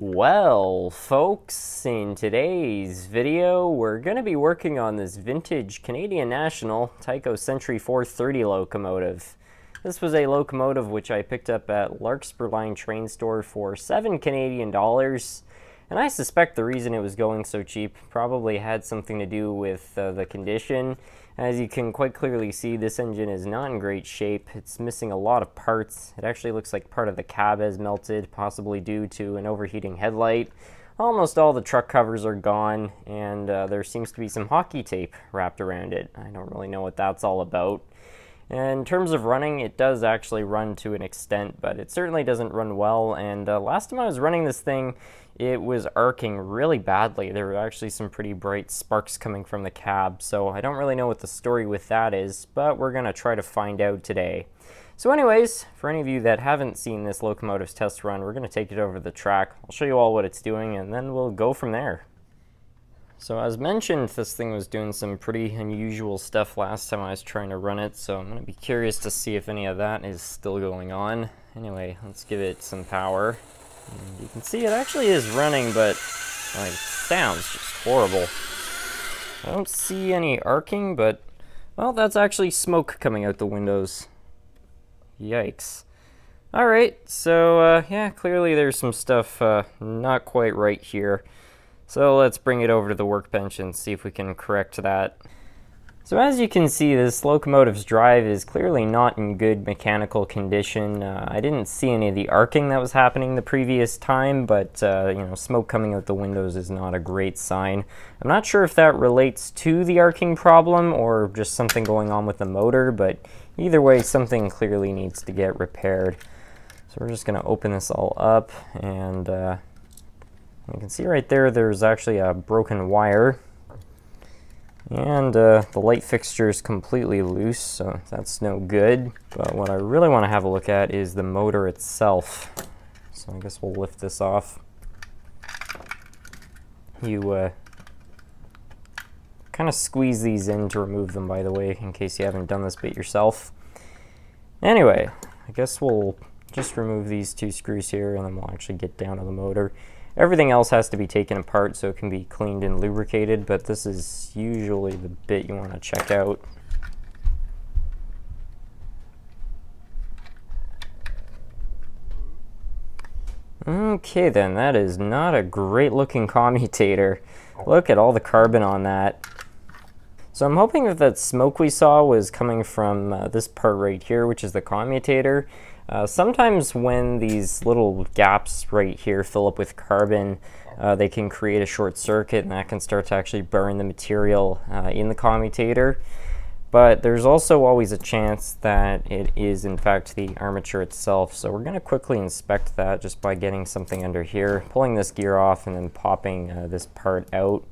Well, folks, in today's video, we're going to be working on this vintage Canadian National Tyco Century 430 locomotive. This was a locomotive which I picked up at Larkspur Line train store for 7 Canadian dollars. And I suspect the reason it was going so cheap probably had something to do with uh, the condition. As you can quite clearly see, this engine is not in great shape. It's missing a lot of parts. It actually looks like part of the cab has melted, possibly due to an overheating headlight. Almost all the truck covers are gone, and uh, there seems to be some hockey tape wrapped around it. I don't really know what that's all about. And in terms of running, it does actually run to an extent, but it certainly doesn't run well. And uh, last time I was running this thing, it was arcing really badly. There were actually some pretty bright sparks coming from the cab, so I don't really know what the story with that is, but we're going to try to find out today. So anyways, for any of you that haven't seen this locomotive's test run, we're going to take it over the track. I'll show you all what it's doing, and then we'll go from there. So as mentioned, this thing was doing some pretty unusual stuff last time I was trying to run it, so I'm going to be curious to see if any of that is still going on. Anyway, let's give it some power. And you can see it actually is running, but like, sounds just horrible. I don't see any arcing, but, well, that's actually smoke coming out the windows. Yikes. Alright, so, uh, yeah, clearly there's some stuff uh, not quite right here. So let's bring it over to the workbench and see if we can correct that. So as you can see, this locomotive's drive is clearly not in good mechanical condition. Uh, I didn't see any of the arcing that was happening the previous time, but uh, you know, smoke coming out the windows is not a great sign. I'm not sure if that relates to the arcing problem or just something going on with the motor, but either way, something clearly needs to get repaired. So we're just going to open this all up, and uh, you can see right there, there's actually a broken wire and uh, the light fixture is completely loose, so that's no good. But what I really want to have a look at is the motor itself. So I guess we'll lift this off. You uh, kind of squeeze these in to remove them, by the way, in case you haven't done this bit yourself. Anyway, I guess we'll just remove these two screws here, and then we'll actually get down to the motor. Everything else has to be taken apart so it can be cleaned and lubricated, but this is usually the bit you want to check out. Okay then, that is not a great looking commutator. Look at all the carbon on that. So I'm hoping that that smoke we saw was coming from uh, this part right here, which is the commutator. Uh, sometimes when these little gaps right here fill up with carbon, uh, they can create a short circuit and that can start to actually burn the material uh, in the commutator. But there's also always a chance that it is in fact the armature itself. So we're going to quickly inspect that just by getting something under here, pulling this gear off and then popping uh, this part out.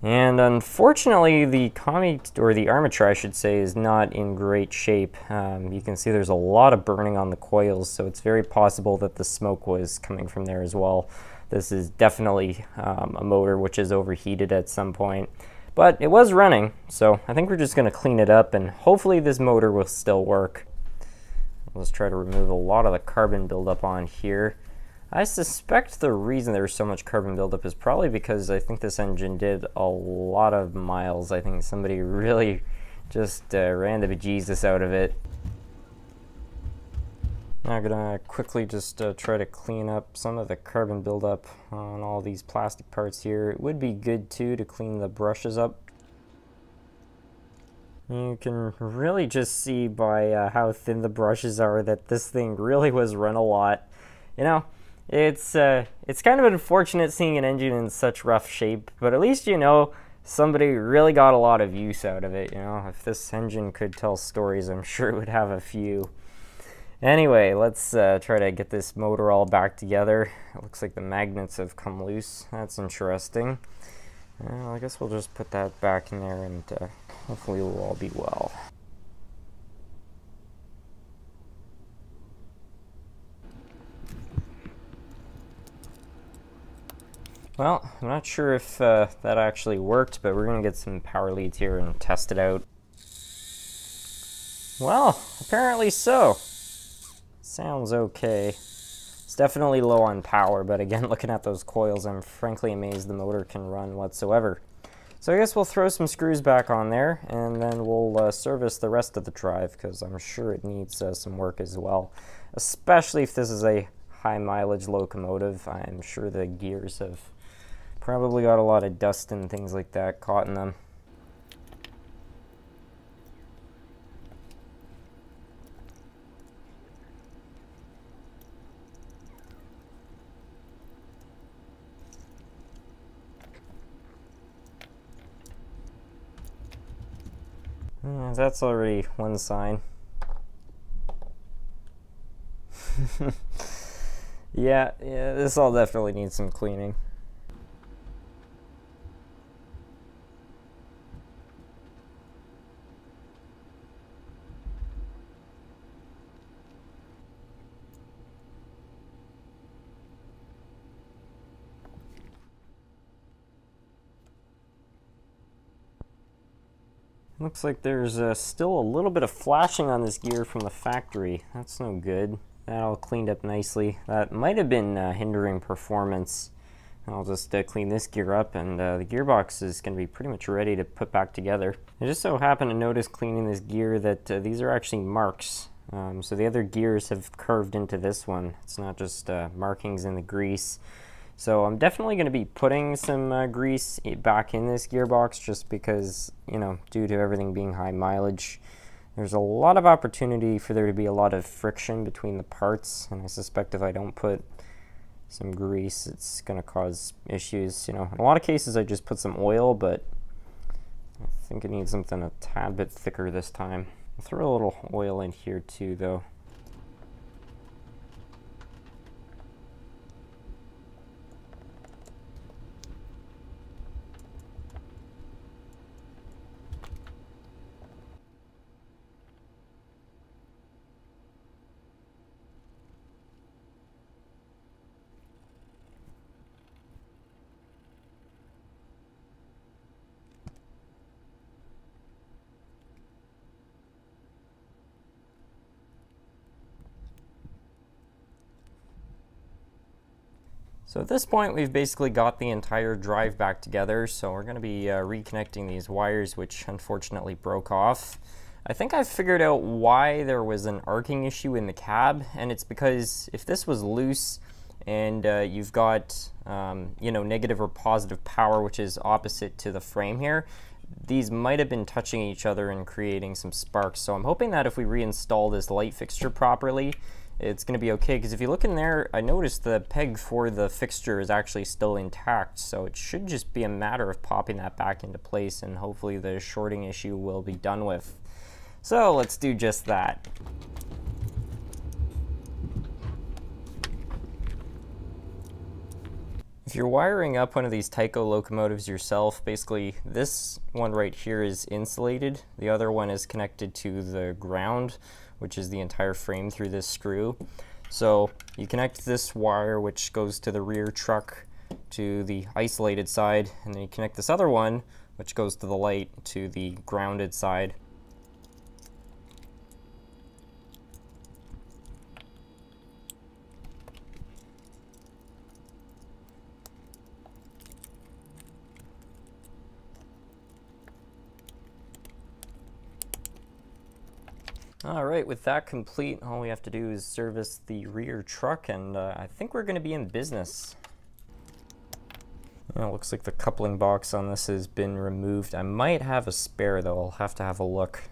And unfortunately, the commute, or the armature, I should say, is not in great shape. Um, you can see there's a lot of burning on the coils, so it's very possible that the smoke was coming from there as well. This is definitely um, a motor which is overheated at some point. But it was running, so I think we're just going to clean it up, and hopefully this motor will still work. Let's try to remove a lot of the carbon buildup on here. I suspect the reason there's so much carbon buildup is probably because I think this engine did a lot of miles. I think somebody really just uh, ran the bejesus out of it. Now I'm gonna quickly just uh, try to clean up some of the carbon buildup on all these plastic parts here. It would be good too to clean the brushes up. You can really just see by uh, how thin the brushes are that this thing really was run a lot. You know, it's uh, it's kind of unfortunate seeing an engine in such rough shape, but at least you know somebody really got a lot of use out of it. You know, if this engine could tell stories, I'm sure it would have a few. Anyway, let's uh, try to get this motor all back together. It looks like the magnets have come loose. That's interesting. Well, I guess we'll just put that back in there and uh, hopefully we'll all be well. Well, I'm not sure if uh, that actually worked, but we're going to get some power leads here and test it out. Well, apparently so. Sounds okay. It's definitely low on power, but again, looking at those coils, I'm frankly amazed the motor can run whatsoever. So I guess we'll throw some screws back on there, and then we'll uh, service the rest of the drive, because I'm sure it needs uh, some work as well. Especially if this is a high mileage locomotive, I'm sure the gears have probably got a lot of dust and things like that caught in them. Mm, that's already one sign. yeah, yeah, this all definitely needs some cleaning. Looks like there's uh, still a little bit of flashing on this gear from the factory. That's no good. That all cleaned up nicely. That might have been uh, hindering performance. I'll just uh, clean this gear up and uh, the gearbox is going to be pretty much ready to put back together. I just so happened to notice cleaning this gear that uh, these are actually marks. Um, so the other gears have curved into this one. It's not just uh, markings in the grease. So I'm definitely going to be putting some uh, grease back in this gearbox just because, you know, due to everything being high mileage, there's a lot of opportunity for there to be a lot of friction between the parts. And I suspect if I don't put some grease, it's going to cause issues. You know, in a lot of cases, I just put some oil, but I think it needs something a tad bit thicker this time. I'll throw a little oil in here too, though. So at this point, we've basically got the entire drive back together. So we're going to be uh, reconnecting these wires, which unfortunately broke off. I think I've figured out why there was an arcing issue in the cab, and it's because if this was loose and uh, you've got, um, you know, negative or positive power, which is opposite to the frame here, these might have been touching each other and creating some sparks. So I'm hoping that if we reinstall this light fixture properly, it's going to be okay because if you look in there I noticed the peg for the fixture is actually still intact so it should just be a matter of popping that back into place and hopefully the shorting issue will be done with. So let's do just that. If you're wiring up one of these Tyco locomotives yourself, basically this one right here is insulated. The other one is connected to the ground which is the entire frame through this screw. So you connect this wire, which goes to the rear truck, to the isolated side, and then you connect this other one, which goes to the light, to the grounded side. All right, with that complete, all we have to do is service the rear truck, and uh, I think we're going to be in business. Well, looks like the coupling box on this has been removed. I might have a spare, though. I'll have to have a look.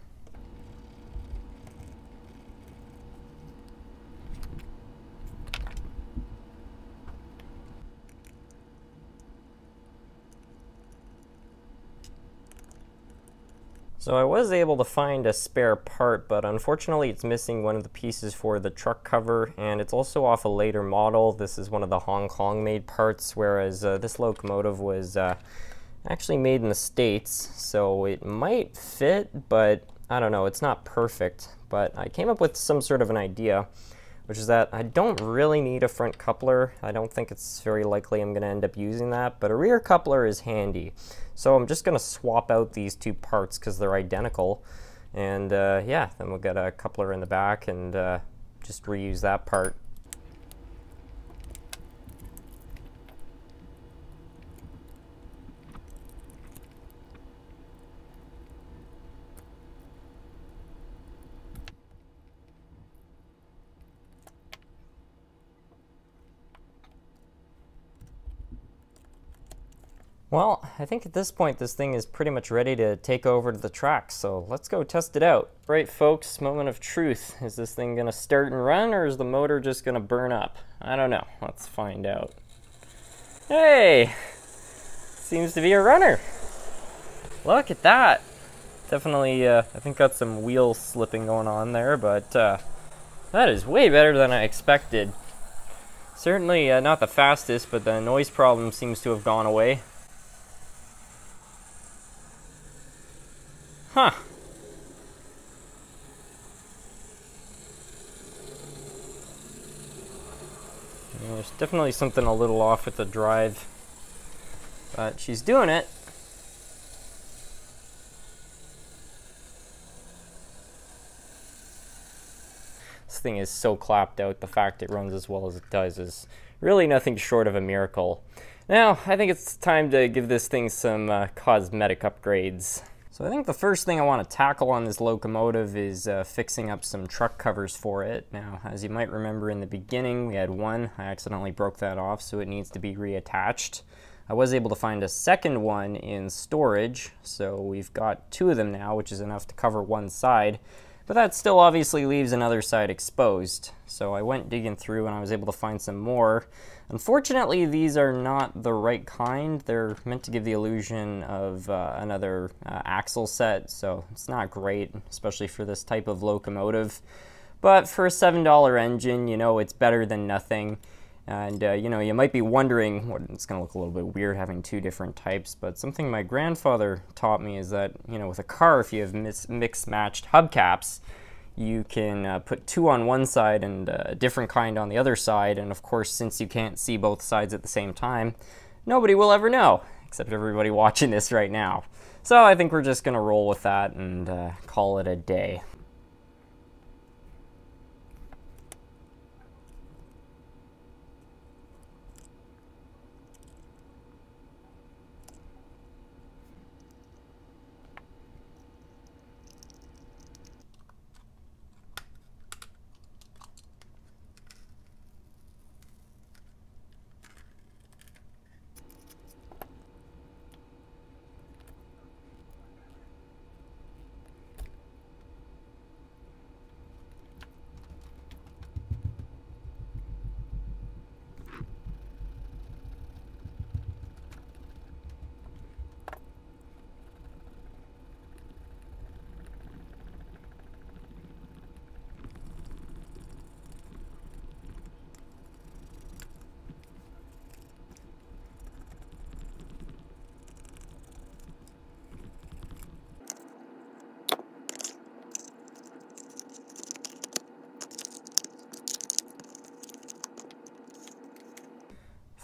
So I was able to find a spare part, but unfortunately it's missing one of the pieces for the truck cover, and it's also off a later model. This is one of the Hong Kong made parts, whereas uh, this locomotive was uh, actually made in the States, so it might fit, but I don't know, it's not perfect. But I came up with some sort of an idea, which is that I don't really need a front coupler. I don't think it's very likely I'm going to end up using that, but a rear coupler is handy. So I'm just going to swap out these two parts because they're identical. And uh, yeah, then we'll get a coupler in the back and uh, just reuse that part. Well, I think at this point this thing is pretty much ready to take over to the track, so let's go test it out. Right folks, moment of truth. Is this thing gonna start and run or is the motor just gonna burn up? I don't know, let's find out. Hey, seems to be a runner. Look at that. Definitely, uh, I think got some wheel slipping going on there, but uh, that is way better than I expected. Certainly uh, not the fastest, but the noise problem seems to have gone away. Huh. There's definitely something a little off with the drive, but she's doing it. This thing is so clapped out. The fact it runs as well as it does is really nothing short of a miracle. Now, I think it's time to give this thing some uh, cosmetic upgrades. So I think the first thing I want to tackle on this locomotive is uh, fixing up some truck covers for it. Now, as you might remember in the beginning, we had one. I accidentally broke that off, so it needs to be reattached. I was able to find a second one in storage, so we've got two of them now, which is enough to cover one side. But that still obviously leaves another side exposed. So I went digging through and I was able to find some more. Unfortunately, these are not the right kind. They're meant to give the illusion of uh, another uh, axle set, so it's not great, especially for this type of locomotive. But for a $7 engine, you know, it's better than nothing. And, uh, you know, you might be wondering, what, it's going to look a little bit weird having two different types, but something my grandfather taught me is that, you know, with a car, if you have mixed-matched hubcaps, you can uh, put two on one side and a different kind on the other side. And of course, since you can't see both sides at the same time, nobody will ever know, except everybody watching this right now. So I think we're just to roll with that and uh, call it a day.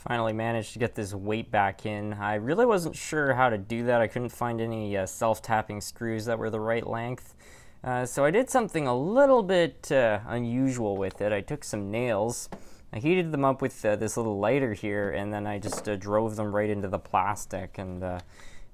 Finally managed to get this weight back in. I really wasn't sure how to do that. I couldn't find any uh, self-tapping screws that were the right length. Uh, so I did something a little bit uh, unusual with it. I took some nails, I heated them up with uh, this little lighter here, and then I just uh, drove them right into the plastic. And uh,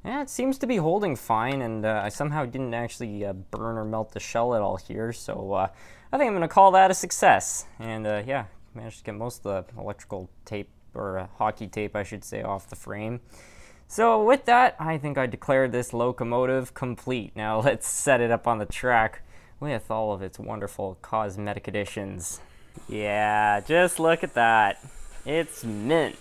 yeah, it seems to be holding fine, and I somehow didn't actually burn or melt the shell at all here. So I think I'm going to call that a success. And yeah, managed to get most of the electrical tape or a hockey tape, I should say, off the frame. So with that, I think I declare this locomotive complete. Now let's set it up on the track with all of its wonderful cosmetic additions. Yeah, just look at that. It's mint.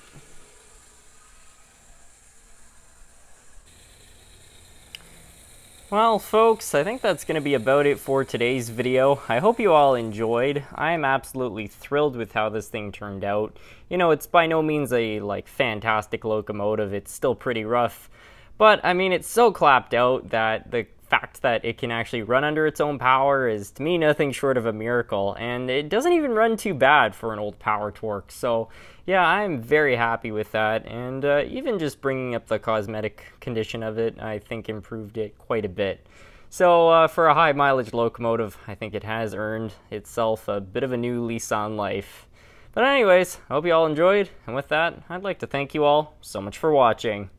Well, folks, I think that's going to be about it for today's video. I hope you all enjoyed. I am absolutely thrilled with how this thing turned out. You know, it's by no means a, like, fantastic locomotive. It's still pretty rough. But, I mean, it's so clapped out that the fact that it can actually run under its own power is to me nothing short of a miracle and it doesn't even run too bad for an old power torque. So yeah i'm very happy with that and uh, even just bringing up the cosmetic condition of it i think improved it quite a bit. So uh, for a high mileage locomotive i think it has earned itself a bit of a new lease on life. But anyways i hope you all enjoyed and with that i'd like to thank you all so much for watching